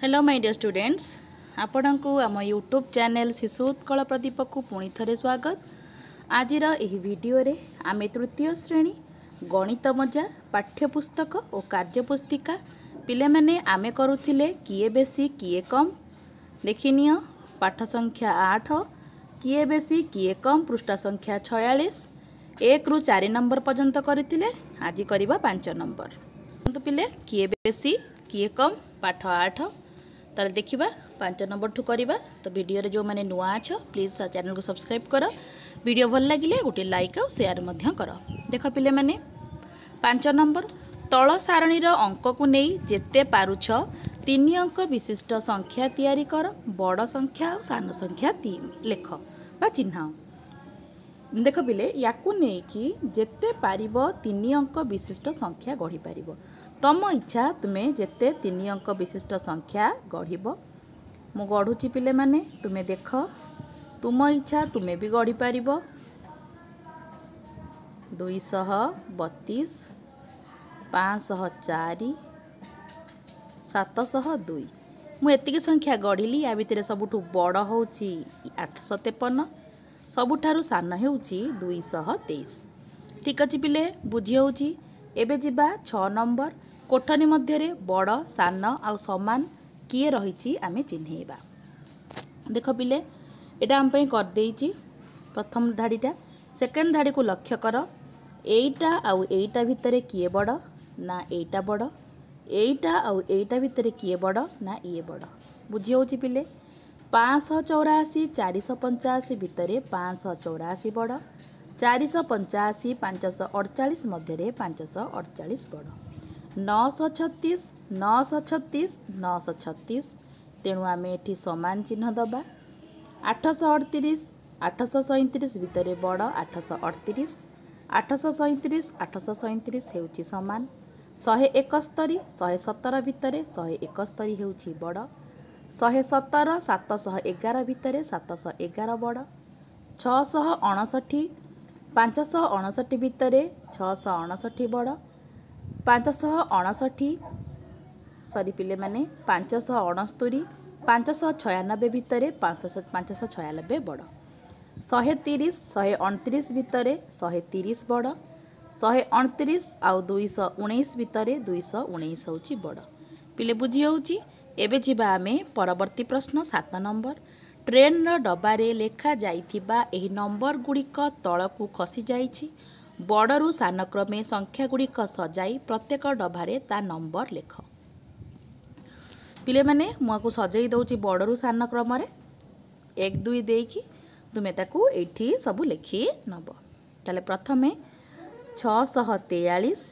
Hello my dear students ଆପଣଙ୍କୁ ଆମ YouTube channel ଶିଶୁ ଉତ୍କଳ ପ୍ରଦୀପକୁ ପୁଣି ଥରେ ସ୍ୱାଗତ। ଆଜିର ଏହି ଭିଡ଼ିଓରେ ଆମେ ତୃତୀୟ ଶ୍ରେଣୀ ଗଣିତ ମଜା ପାଠ୍ୟପୁସ୍ତକ ଓ କାର୍ଯ୍ୟପୁସ୍ତିକା ପିଲାମାନେ ଆମେ କରୁଥିଲେ କିଏ ବେଶୀ କିଏ କମ୍? ଦେଖିନିଅ ପାଠ ସଂଖ୍ୟା ଆଠ କିଏ ବେଶୀ କିଏ କମ୍ ପୃଷ୍ଠା ସଂଖ୍ୟା ଛୟାଳିଶ ଏକରୁ ଚାରି ନମ୍ବର ପର୍ଯ୍ୟନ୍ତ କରିଥିଲେ ଆଜି କରିବା ପାଞ୍ଚ ନମ୍ବର। ଦେଖନ୍ତୁ ପିଲେ କିଏ ବେଶୀ କିଏ କମ୍? ପାଠ ଆଠ ତାହେଲେ ଦେଖିବା ପାଞ୍ଚ ନମ୍ବରଠୁ କରିବା ତ ଭିଡ଼ିଓରେ ଯେଉଁମାନେ ନୂଆ ଅଛ ପ୍ଲିଜ୍ ଚ୍ୟାନେଲକୁ ସବସ୍କ୍ରାଇବ୍ କର ଭିଡ଼ିଓ ଭଲ ଲାଗିଲେ ଗୋଟିଏ ଲାଇକ୍ ଆଉ ସେୟାର ମଧ୍ୟ କର ଦେଖ ପିଲାମାନେ ପାଞ୍ଚ ନମ୍ବର ତଳ ସାରଣୀର ଅଙ୍କକୁ ନେଇ ଯେତେ ପାରୁଛ ତିନି ଅଙ୍କ ବିଶିଷ୍ଟ ସଂଖ୍ୟା ତିଆରି କର ବଡ଼ ସଂଖ୍ୟା ଆଉ ସାନ ସଂଖ୍ୟା ଲେଖ ବା ଚିହ୍ନାଅ ଦେଖ ପିଲେ ୟାକୁ ନେଇକି ଯେତେ ପାରିବ ତିନି ଅଙ୍କ ବିଶିଷ୍ଟ ସଂଖ୍ୟା ଗଢ଼ିପାରିବ ତମ ଇଚ୍ଛା ତୁମେ ଯେତେ ତିନି ଅଙ୍କ ବିଶିଷ୍ଟ ସଂଖ୍ୟା ଗଢ଼ିବ। ମୁଁ ଗଢ଼ୁଛି ପିଲାମାନେ ତୁମେ ଦେଖ। ତୁମ ଇଚ୍ଛା ତୁମେ ବି ଗଢ଼ିପାରିବ। ଦୁଇଶହ ବତିଶ ପାଞ୍ଚଶହ ଚାରି ସାତଶହ ଦୁଇ। ମୁଁ ଏତିକି ସଂଖ୍ୟା ଗଢ଼ିଲି ୟା ଭିତରେ ସବୁଠୁ ବଡ଼ ହେଉଛି ଆଠଶହ ତେପନ। ସବୁଠାରୁ ସାନ ହେଉଛି ଦୁଇଶହ ତେଇଶ। ଠିକ୍ ଅଛି ପିଲେ ବୁଝି ହେଉଛି। ଏବେ ଯିବା ଛଅ ନମ୍ବର। କୋଠରୀ ମଧ୍ୟରେ ବଡ଼ ସାନ ଆଉ ସମାନ କିଏ ରହିଛି ଆମେ ଚିହ୍ନେଇବା ଦେଖ ପିଲେ ଏଇଟା ଆମ ପାଇଁ କରିଦେଇଛି ପ୍ରଥମ ଧାଡ଼ିଟା। ସେକେଣ୍ଡ ଧାଡ଼ିକୁ ଲକ୍ଷ୍ୟ କର ଏଇଟା ଆଉ ଏଇଟା ଭିତରେ କିଏ ବଡ଼ ନା ଏଇଟା ବଡ଼? ଏଇଟା ଆଉ ଏଇଟା ଭିତରେ କିଏ ବଡ଼ ନା ଇଏ ବଡ଼? ବୁଝି ହେଉଛି ପିଲେ? ପାଞ୍ଚଶହ ଚଉରାଅଶୀ ଚାରିଶହ ପଞ୍ଚାଅଶୀ ଭିତରେ ପାଞ୍ଚଶହ ଚଉରାଅଶୀ ବଡ଼ ଚାରିଶହ ପଞ୍ଚାଅଶୀ ପାଞ୍ଚଶହ ଅଡ଼ଚାଳିଶ ମଧ୍ୟରେ ପାଞ୍ଚଶହ ଅଡ଼ଚାଳିଶ ବଡ଼। ନଅଶହ ଛତିଶ ନଅଶହ ଛତିଶ ନଅଶହ ଛତିଶ। ତେଣୁ ଆମେ ଏଠି ସମାନ ଚିହ୍ନ ଦେବା। ଆଠଶହ ଅଠତିରିଶ ଆଠଶହ ସଇଁତିରିଶ ଭିତରେ ବଡ଼ ଆଠଶହ ଅଠତିରିଶ। ଆଠଶହ ସଇଁତିରିଶ ଆଠଶହ ସଇଁତିରିଶ ହେଉଛି ସମାନ। ଶହେ ଏକସ୍ତରୀ ଶହେ ସତର ଭିତରେ ଶହେ ଏକସ୍ତରୀ ହେଉଛି ବଡ଼। ଶହେ ସତର ସାତଶହ ଏଗାର ଭିତରେ ସାତଶହ ଏଗାର ବଡ଼। ଛଅଶହ ଅଣଷଠି ପାଞ୍ଚଶହ ଅଣଷଠି ଭିତରେ ଛଅଶହ ଅଣଷଠି ବଡ଼। ପାଞ୍ଚଶହ ଅଣଷଠି ସରି ପିଲେମାନେ ପାଞ୍ଚଶହ ଅଣସ୍ତରୀ ପାଞ୍ଚଶହ ଛୟାନବେ ଭିତରେ ପାଞ୍ଚଶହ ପାଞ୍ଚଶହ ଛୟାନବେ ବଡ଼। ଶହେ ତିରିଶ ଶହେ ଅଣତିରିଶ ଭିତରେ ଶହେ ତିରିଶ ବଡ଼। ଶହେ ଅଣତିରିଶ ଆଉ ଦୁଇଶହ ଉଣେଇଶ ଭିତରେ ଦୁଇଶହ ଉଣେଇଶ ହେଉଛି ବଡ଼। ପିଲେ ବୁଝି ହେଉଛି ଏବେ ଯିବା ଆମେ ପରବର୍ତ୍ତୀ ପ୍ରଶ୍ନ ସାତ ନମ୍ବର। ଟ୍ରେନ୍ର ଡବାରେ ଲେଖାଯାଇଥିବା ଏହି ନମ୍ବର ଗୁଡ଼ିକ ତଳକୁ ଖସିଯାଇଛି। ବଡ଼ରୁ ସାନ କ୍ରମେ ସଂଖ୍ୟା ଗୁଡ଼ିକ ସଜାଇ ପ୍ରତ୍ୟେକ ଡବାରେ ତା ନମ୍ବର ଲେଖ। ପିଲେମାନେ ମୁଁ ଆକୁ ସଜାଇ ଦେଉଛି ବଡ଼ରୁ ସାନ କ୍ରମରେ। ଏକ ଦୁଇ ଦେଇକି ତୁମେ ତାକୁ ଏଇଠି ସବୁ ଲେଖି ନେବ। ତାହେଲେ ପ୍ରଥମେ ଛଅଶହ ତେୟାଳିଶ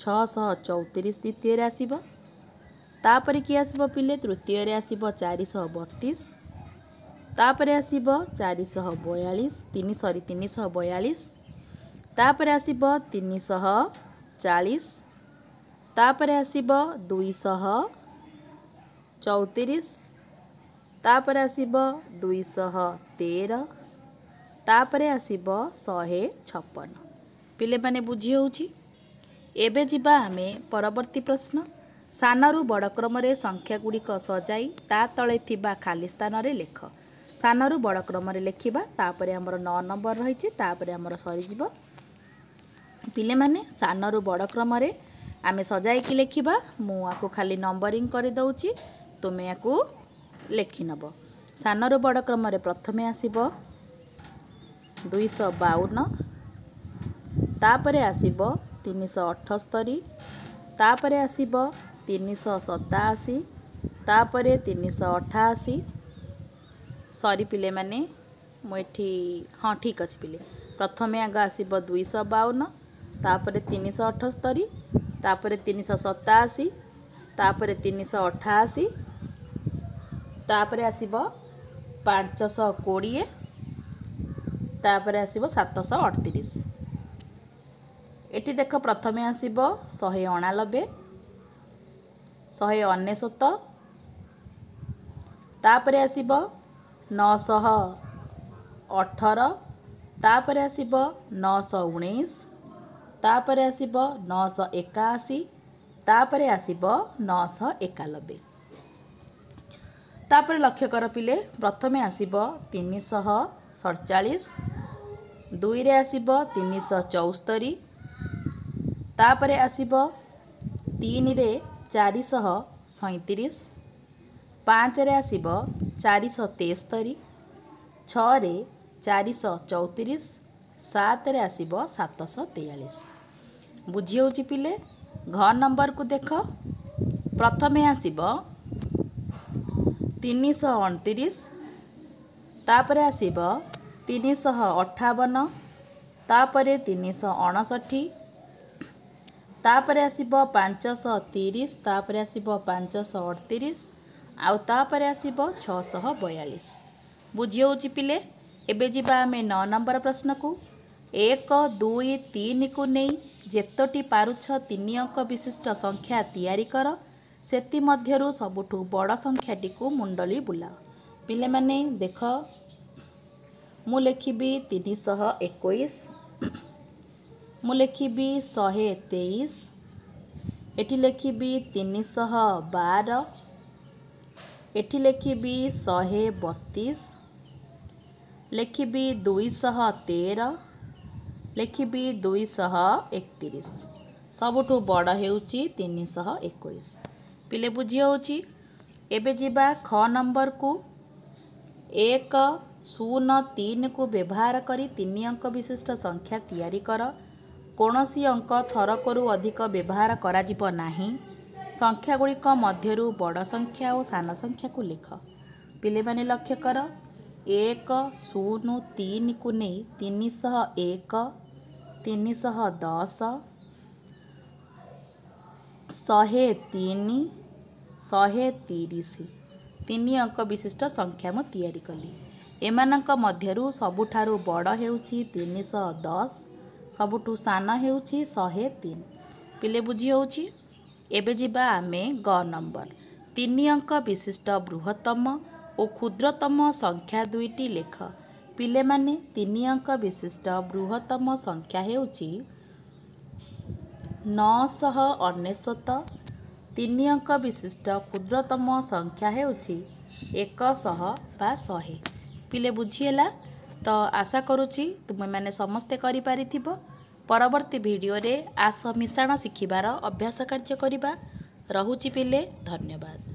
ଛଅଶହ ଚଉତିରିଶ ଦ୍ୱିତୀୟରେ ଆସିବ। ତାପରେ କିଏ ଆସିବ ପିଲେ? ତୃତୀୟରେ ଆସିବ ଚାରିଶହ ବତିଶ ତାପରେ ଆସିବ ଚାରିଶହ ବୟାଳିଶ ତିନି ସରି ତିନିଶହ ବୟାଳିଶ ତାପରେ ଆସିବ ତିନିଶହ ଚାଳିଶ ତାପରେ ଆସିବ ଦୁଇଶହ ଚଉତିରିଶ ତାପରେ ଆସିବ ଦୁଇଶହ ତେର ତାପରେ ଆସିବ ଶହେ ଛପନ। ପିଲେମାନେ ବୁଝି ହେଉଛି? ଏବେ ଯିବା ଆମେ ପରବର୍ତ୍ତୀ ପ୍ରଶ୍ନ। ସାନରୁ ବଡ଼ କ୍ରମରେ ସଂଖ୍ୟା ଗୁଡ଼ିକ ସଜାଇ ତା ତଳେ ଥିବା ଖାଲି ସ୍ଥାନରେ ଲେଖ। ସାନରୁ ବଡ଼ କ୍ରମରେ ଲେଖିବା ତାପରେ ଆମର ନଅ ନମ୍ବର ରହିଛି ତାପରେ ଆମର ସରିଯିବ। ପିଲେମାନେ ସାନରୁ ବଡ଼ କ୍ରମରେ ଆମେ ସଜାଇକି ଲେଖିବା ମୁଁ ଆକୁ ଖାଲି ନମ୍ବରିଂ କରିଦେଉଛି ତୁମେ ୟାକୁ ଲେଖିନେବ। ସାନରୁ ବଡ଼ କ୍ରମରେ ପ୍ରଥମେ ଆସିବ ଦୁଇଶହ ବାଉନ ତାପରେ ଆସିବ ତିନିଶହ ଅଠସ୍ତରୀ ତାପରେ ଆସିବ ତିନିଶହ ସତାଅଶୀ ତାପରେ ତିନିଶହ ଅଠାଅଶୀ। ସରି ପିଲେମାନେ ମୁଁ ଏଠି ହଁ ଠିକ୍ ଅଛି ପିଲେ। ପ୍ରଥମେ ଆଗ ଆସିବ ଦୁଇଶହ ବାଉନ ତାପରେ ତିନିଶହ ଅଠସ୍ତରୀ ତାପରେ ତିନିଶହ ସତାଅଶୀ ତାପରେ ତିନିଶହ ଅଠାଅଶୀ ତାପରେ ଆସିବ ପାଞ୍ଚଶହ କୋଡ଼ିଏ ତାପରେ ଆସିବ ସାତଶହ ଅଠତିରିଶ ଏଠି ଦେଖ ପ୍ରଥମେ ଆସିବ ଶହେ ଅଣାନବେ ଶହେ ଅନେଶ୍ୱତ ତାପରେ ଆସିବ ନଅଶହ ଅଠର ତାପରେ ଆସିବ ନଅଶହ ଉଣେଇଶ ତାପରେ ଆସିବ ନଅଶହ ଏକାଅଶୀ ତାପରେ ଆସିବ ନଅଶହ ଏକାନବେ। ତାପରେ ଲକ୍ଷ୍ୟ କର ପିଲେ ପ୍ରଥମେ ଆସିବ ତିନିଶହ ସଡ଼ଚାଳିଶ ଦୁଇରେ ଆସିବ ତିନିଶହ ଚଉସ୍ତରୀ ତାପରେ ଆସିବ ତିନିରେ ଚାରିଶହ ସଇଁତିରିଶ ପାଞ୍ଚରେ ଆସିବ ଚାରିଶହ ତେସ୍ତରୀ ଛଅରେ ଚାରିଶହ ଚଉତିରିଶ ସାତରେ ଆସିବ ସାତଶହ ତେୟାଳିଶ। ବୁଝି ହେଉଛି ପିଲେ? ଘ ନମ୍ବରକୁ ଦେଖ। ପ୍ରଥମେ ଆସିବ ତିନିଶହ ଅଣତିରିଶ ତାପରେ ଆସିବ ତିନିଶହ ଅଠାବନ ତାପରେ ତିନିଶହ ଅଣଷଠି ତାପରେ ଆସିବ ପାଞ୍ଚଶହ ତିରିଶ ତାପରେ ଆସିବ ପାଞ୍ଚଶହ ଅଠତିରିଶ ଆଉ ତାପରେ ଆସିବ ଛଅଶହ ବୟାଳିଶ। ବୁଝି ହେଉଛି ପିଲେ? ଏବେ ଯିବା ଆମେ ନଅ ନମ୍ବର ପ୍ରଶ୍ନକୁ। ଏକ ଦୁଇ ତିନିକୁ ନେଇ ଯେତୋଟି ପାରୁଛ ତିନି ଅଙ୍କ ବିଶିଷ୍ଟ ସଂଖ୍ୟା ତିଆରି କର। ସେଥିମଧ୍ୟରୁ ସବୁଠୁ ବଡ଼ ସଂଖ୍ୟାଟିକୁ ମୁଣ୍ଡଳି ବୁଲାଅ। ପିଲାମାନେ ଦେଖ ମୁଁ ଲେଖିବି ତିନିଶହ ଏକୋଇଶ ମୁଁ ଲେଖିବି ଶହେ ତେଇଶ ଏଠି ଲେଖିବି ତିନିଶହ ବାର ଏଠି ଲେଖିବି ଶହେ ବତିଶ ଲେଖିବି ଦୁଇଶହ ତେର ଲେଖିବି ଦୁଇଶହ ଏକତିରିଶ। ସବୁଠୁ ବଡ଼ ହେଉଛି ତିନିଶହ ଏକୋଇଶ। ପିଲେ ବୁଝି ହେଉଛି ଏବେ ଯିବା ଖ ନମ୍ବରକୁ। ଏକ ଶୂନ ତିନିକୁ ବ୍ୟବହାର କରି ତିନି ଅଙ୍କ ବିଶିଷ୍ଟ ସଂଖ୍ୟା ତିଆରି କର। କୌଣସି ଅଙ୍କ ଥରକରୁ ଅଧିକ ବ୍ୟବହାର କରାଯିବ ନାହିଁ। ସଂଖ୍ୟାଗୁଡ଼ିକ ମଧ୍ୟରୁ ବଡ଼ ସଂଖ୍ୟା ଓ ସାନ ସଂଖ୍ୟାକୁ ଲେଖ। ପିଲେମାନେ ଲକ୍ଷ୍ୟ କର। ଏକ ଶୂନ ତିନିକୁ ନେଇ ତିନିଶହ ଏକ ତିନିଶହ ଦଶ ଶହେ ତିନି ଶହେ ତିରିଶ ତିନି ଅଙ୍କ ବିଶିଷ୍ଟ ସଂଖ୍ୟା ମୁଁ ତିଆରି କଲି। ଏମାନଙ୍କ ମଧ୍ୟରୁ ସବୁଠାରୁ ବଡ଼ ହେଉଛି ତିନିଶହ ଦଶ ସବୁଠୁ ସାନ ହେଉଛି ଶହେ ତିନି ପିଲେ ବୁଝି ହେଉଛି? ଏବେ ଯିବା ଆମେ ଗ ନମ୍ବର। ତିନି ଅଙ୍କ ବିଶିଷ୍ଟ ବୃହତ୍ତମ ଓ କ୍ଷୁଦ୍ରତମ ସଂଖ୍ୟା ଦୁଇଟି ଲେଖ। ପିଲେମାନେ ତିନି ଅଙ୍କ ବିଶିଷ୍ଟ ବୃହତ୍ତମ ସଂଖ୍ୟା ହେଉଛି ନଅଶହ ଅନେଶ୍ୱତ। ତିନି ଅଙ୍କ ବିଶିଷ୍ଟ କ୍ଷୁଦ୍ରତମ ସଂଖ୍ୟା ହେଉଛି ଏକଶହ ବା ଶହେ। ପିଲେ ବୁଝିହେଲା? ତ ଆଶା କରୁଛି ତୁମେମାନେ ସମସ୍ତେ କରିପାରିଥିବ। ପରବର୍ତ୍ତୀ ଭିଡ଼ିଓରେ ଆସ ମିଶାଣ ଶିଖିବାର ଅଭ୍ୟାସ କାର୍ଯ୍ୟ କରିବା। ରହୁଛି ପିଲେ ଧନ୍ୟବାଦ।